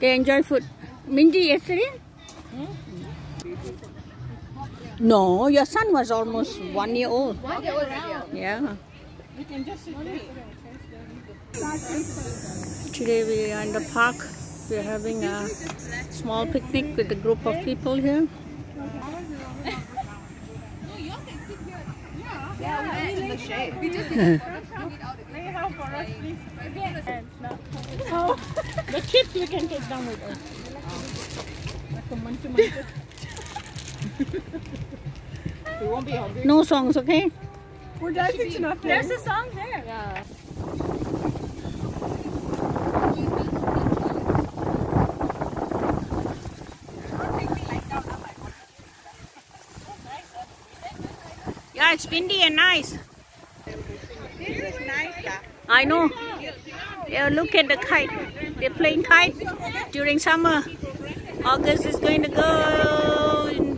They enjoy food. Mindy yesterday? No, your son was almost one year old. One day old. Yeah. Today we are in the park. We are having a small picnic with a group of people here. Yeah, we in the shade. We just Oh, the chips we can take down with us. We won't be hungry. No songs, okay? We're dancing to nothing. There's a song there. Yeah. Yeah, it's windy and nice. I know. Yeah, look at the kite. They're playing kite during summer. August is going to go in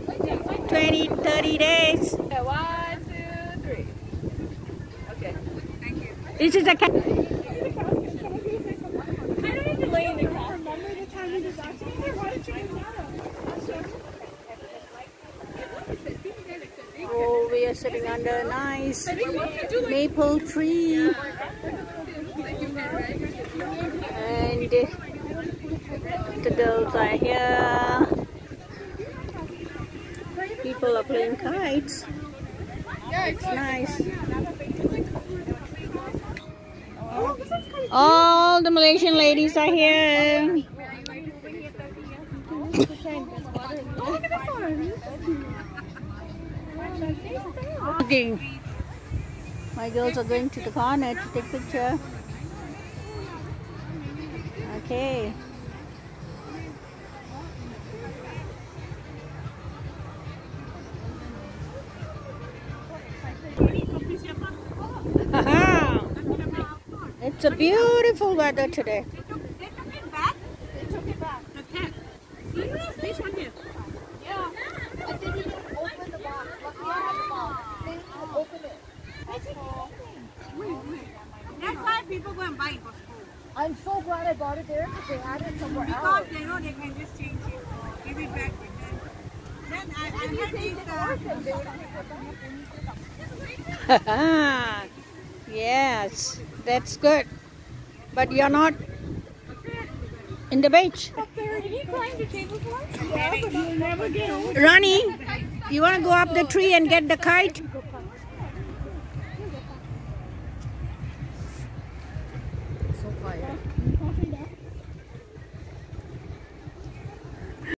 20, 30 days. One, two, three. Okay. This is a cat. I don't need to lay in the car. Oh, we are sitting under a nice maple tree. And the girls are here. People are playing kites. It's nice. All the Malaysian ladies are here. My girls are going to the corner to take picture. Okay. It's a beautiful weather today. That's why people go and buy it for school. I'm so glad I bought it there because they had it somewhere Because else. they know they can just change it or give it back with them. Then I, I heard this, uh, yes, that's good. But you're not in the beach. Ronnie, you want to go up the tree and get the kite? So quiet.